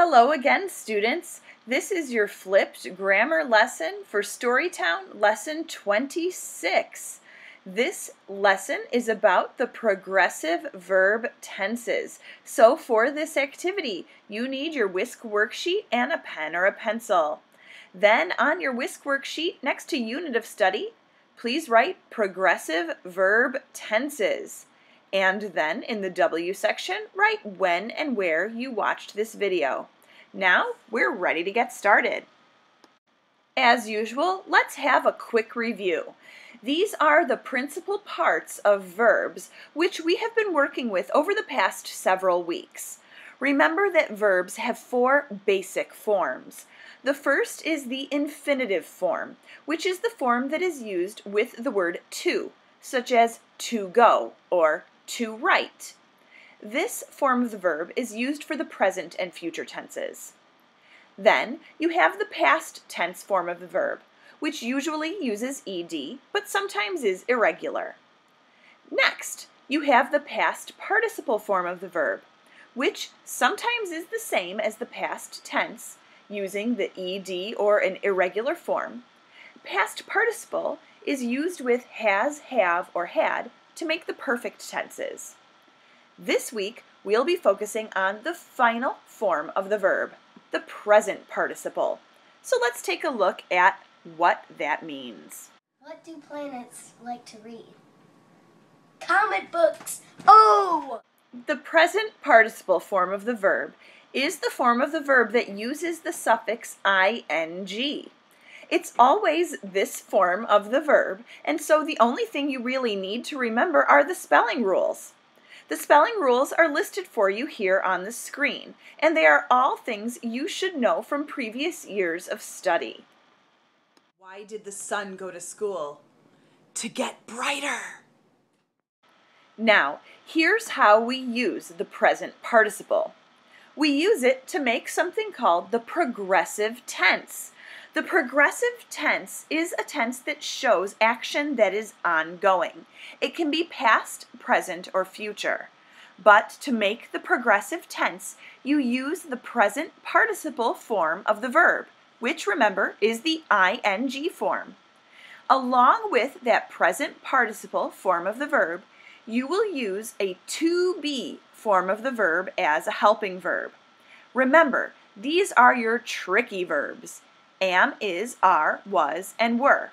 Hello again, students. This is your flipped grammar lesson for Storytown Lesson 26. This lesson is about the progressive verb tenses. So for this activity, you need your WSQ worksheet and a pen or a pencil. Then on your WSQ worksheet next to unit of study, please write progressive verb tenses. And then in the W section, write when and where you watched this video. Now we're ready to get started. As usual, let's have a quick review. These are the principal parts of verbs which we have been working with over the past several weeks. Remember that verbs have four basic forms. The first is the infinitive form, which is the form that is used with the word to, such as to go or to write. This form of the verb is used for the present and future tenses. Then you have the past tense form of the verb, which usually uses ed, but sometimes is irregular. Next, you have the past participle form of the verb, which sometimes is the same as the past tense, using the ed or an irregular form. Past participle is used with has, have, or had to make the perfect tenses. This week, we'll be focusing on the final form of the verb, the present participle. So let's take a look at what that means. What do planets like to read? Comic books! Oh! The present participle form of the verb is the form of the verb that uses the suffix ing. It's always this form of the verb, and so the only thing you really need to remember are the spelling rules. The spelling rules are listed for you here on the screen, and they are all things you should know from previous years of study. Why did the sun go to school? To get brighter. Now, here's how we use the present participle. We use it to make something called the progressive tense. The progressive tense is a tense that shows action that is ongoing. It can be past, present, or future. But to make the progressive tense, you use the present participle form of the verb, which remember is the ing form. Along with that present participle form of the verb, you will use a to be form of the verb as a helping verb. Remember, these are your tricky verbs am, is, are, was, and were.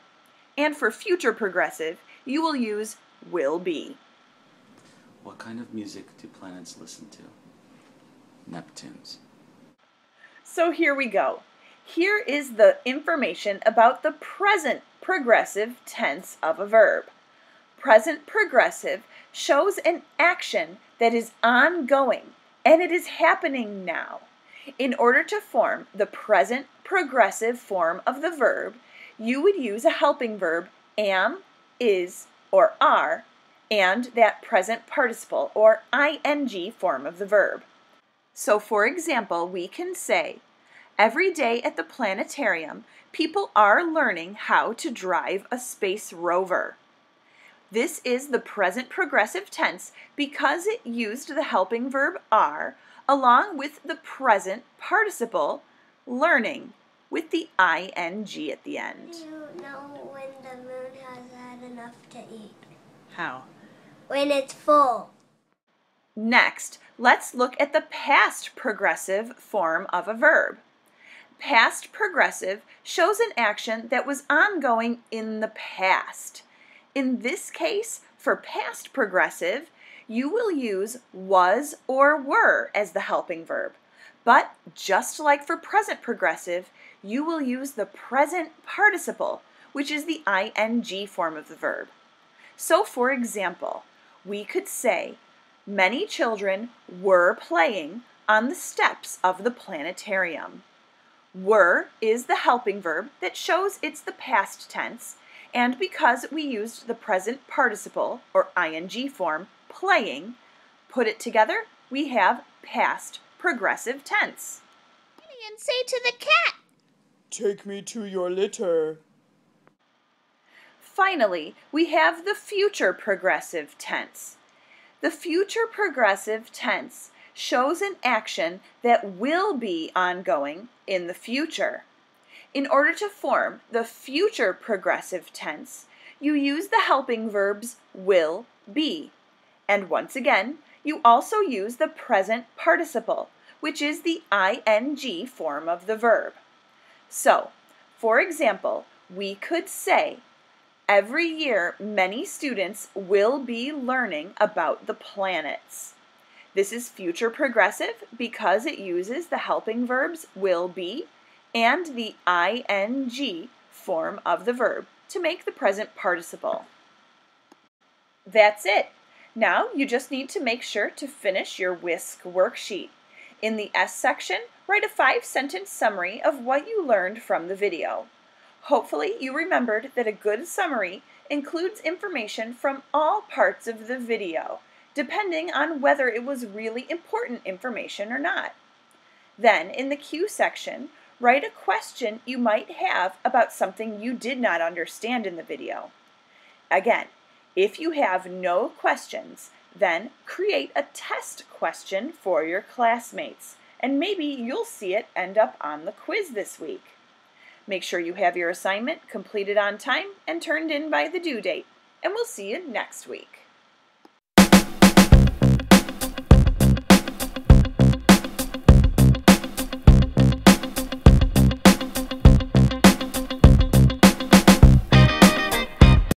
And for future progressive, you will use will be. What kind of music do planets listen to? Neptunes. So here we go. Here is the information about the present progressive tense of a verb. Present progressive shows an action that is ongoing and it is happening now. In order to form the present progressive form of the verb, you would use a helping verb am, is, or are, and that present participle or ing form of the verb. So, for example, we can say, Every day at the planetarium, people are learning how to drive a space rover. This is the present progressive tense because it used the helping verb are along with the present participle learning with the ing at the end. Do you know when the moon has had enough to eat? How? When it's full. Next, let's look at the past progressive form of a verb. Past progressive shows an action that was ongoing in the past. In this case, for past progressive, you will use was or were as the helping verb. But just like for present progressive, you will use the present participle, which is the ing form of the verb. So, for example, we could say, Many children were playing on the steps of the planetarium. Were is the helping verb that shows it's the past tense, and because we used the present participle, or ing form, playing, put it together, we have past progressive tense. And say to the cat. Take me to your litter. Finally, we have the future progressive tense. The future progressive tense shows an action that will be ongoing in the future. In order to form the future progressive tense, you use the helping verbs will be. And once again, you also use the present participle, which is the ing form of the verb. So, for example, we could say, Every year, many students will be learning about the planets. This is future progressive because it uses the helping verbs will be and the ing form of the verb to make the present participle. That's it. Now you just need to make sure to finish your WSQ worksheet. In the S section, write a five sentence summary of what you learned from the video. Hopefully you remembered that a good summary includes information from all parts of the video, depending on whether it was really important information or not. Then, in the Q section, write a question you might have about something you did not understand in the video. Again, if you have no questions, then create a test question for your classmates, and maybe you'll see it end up on the quiz this week. Make sure you have your assignment completed on time and turned in by the due date, and we'll see you next week.